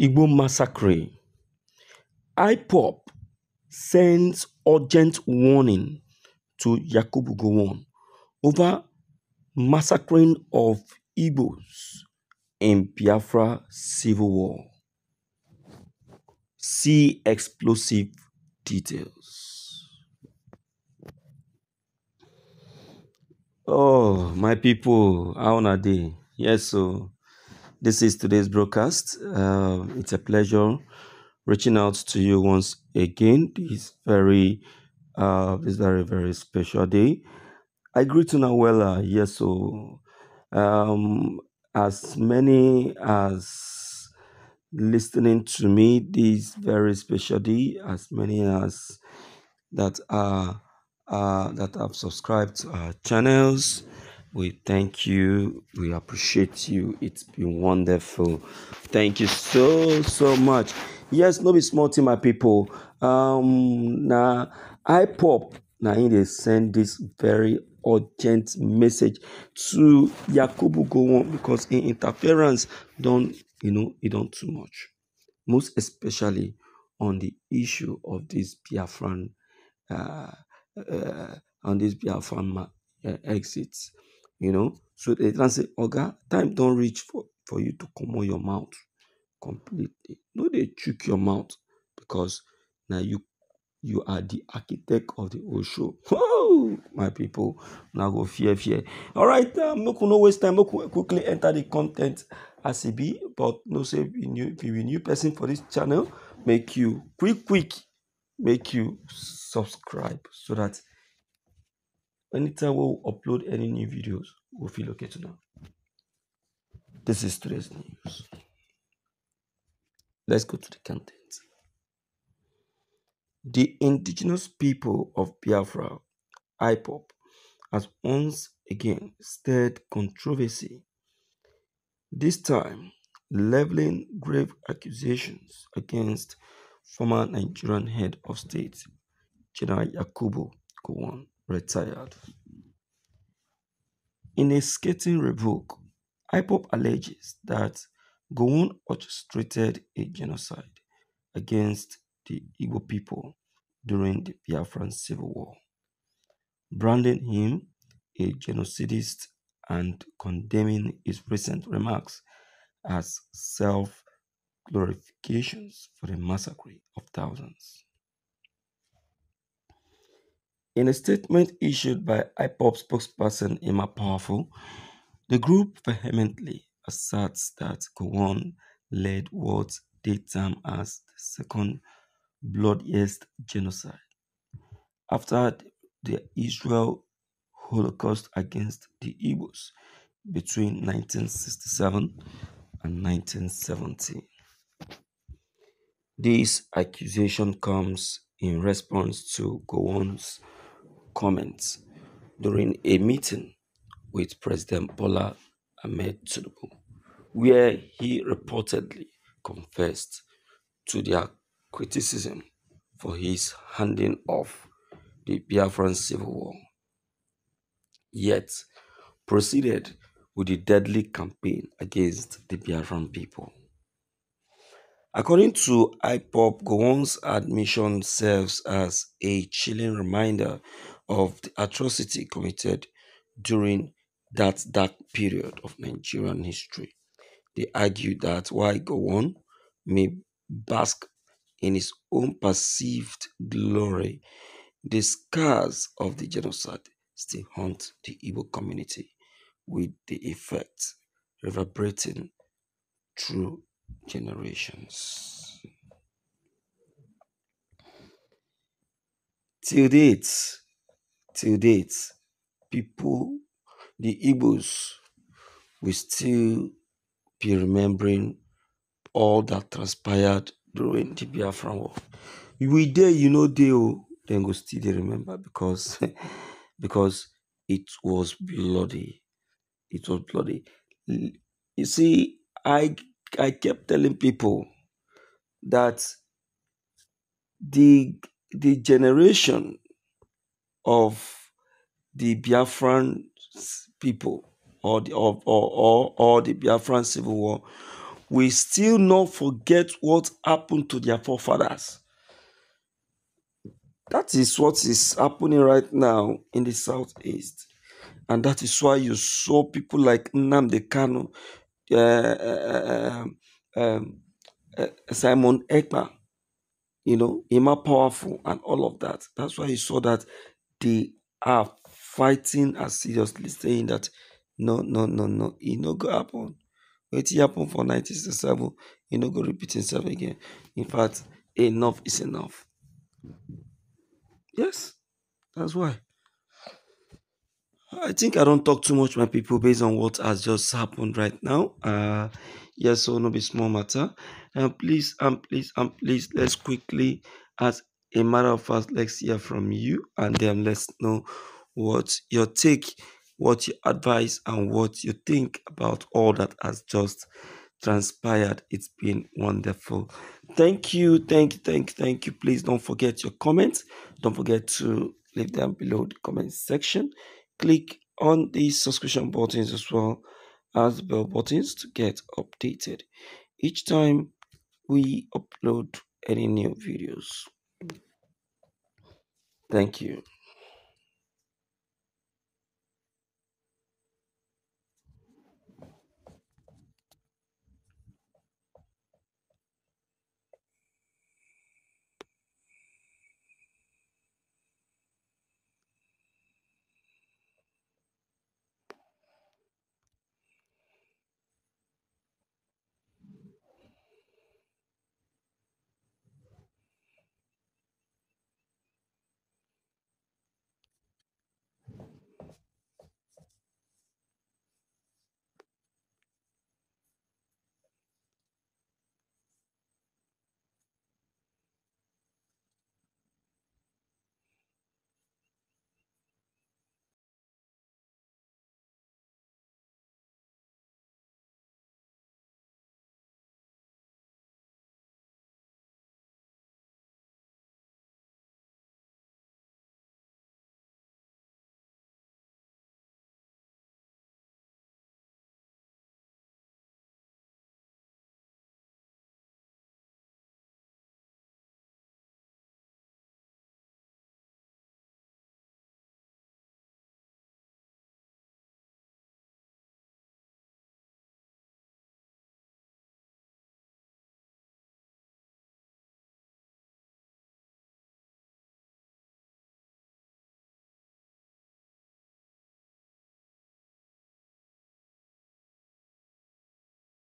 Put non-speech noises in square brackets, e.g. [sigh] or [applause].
Igbo massacre. IPOB sends urgent warning to Yakubu Gowon over massacring of Igbos in Biafra civil war. See explosive details. Oh, my people, how are they? Yes, so this is today's broadcast. Uh, it's a pleasure reaching out to you once again. This very, uh, this very very special day. I greet well. Uh, yes, so um, as many as listening to me this very special day, as many as that are uh, that have subscribed to our channels. We thank you. We appreciate you. It's been wonderful. Thank you so so much. Yes, no be small thing, my people. Um, now I pop now in they send this very urgent message to Yakubu Gowon because in interference don't you know it don't too much. Most especially on the issue of this Biafran uh, uh, on this Biafran uh, exits. You know, so they can say, Oga, time don't reach for, for you to come on your mouth completely. No, they choke your mouth because now you you are the architect of the show. Oh, my people, now go fear fear. All right, um, no no waste time. No quickly enter the content as it be. But no say if you new if you new person for this channel, make you quick quick make you subscribe so that anytime we upload any new videos, we'll feel okay to know. This is today's news. Let's go to the content. The indigenous people of Biafra, IPOB, has once again stirred controversy, this time leveling grave accusations against former Nigerian head of state, General Yakubu Gowon, retired. In a scathing rebuke, IPOB alleges that Gowon orchestrated a genocide against the Igbo people during the Biafran Civil War, branding him a genocidist and condemning his recent remarks as self glorifications for the massacre of thousands. In a statement issued by IPOB spokesperson Emma Powerful, the group vehemently asserts that Gowon led what they term as the second bloodiest genocide after the Israel Holocaust against the Igbos between 1967 and 1970. This accusation comes in response to Gowon's comments during a meeting with President Bola Ahmed Tinubu, where he reportedly confessed to their criticism for his handing off the Biafran Civil War, yet proceeded with a deadly campaign against the Biafran people. According to IPOB, Gowon's admission serves as a chilling reminder of the atrocity committed during that dark period of Nigerian history. They argue that while Gowon may bask in his own perceived glory, the scars of the genocide still haunt the Igbo community, with the effects reverberating through generations. Till date, till date, people, the Igbos, will still be remembering all that transpired during the Biafran War. We there, you know, they oh, then go still they remember because [laughs] because it was bloody. It was bloody. You see, I I kept telling people that the the generation of the Biafran people or the or, or, or, the Biafran civil war we still not forget what happened to their forefathers. That is what is happening right now in the southeast. And that is why you saw people like Nnamdi Kanu, uh, uh, uh, Simon Ekpa, you know, Emma Powerful, and all of that. That's why you saw that they are fighting as seriously, saying that no, no, no, no, it no go happen. It happen for 1967, it no go repeat itself again. In fact, enough is enough. Yes, that's why. I think I don't talk too much, my people, based on what has just happened right now. Uh, yes, so no be small matter. And please, and please, and please, let's quickly, as a matter of fact, let's hear from you, and then let's know what your take, what your advice, and what you think about all that has just transpired. It's been wonderful. Thank you, thank you, thank you, thank you. Please don't forget your comments. Don't forget to leave them below the comment section. Click on the subscription buttons as well as bell buttons to get updated each time we upload any new videos. Thank you.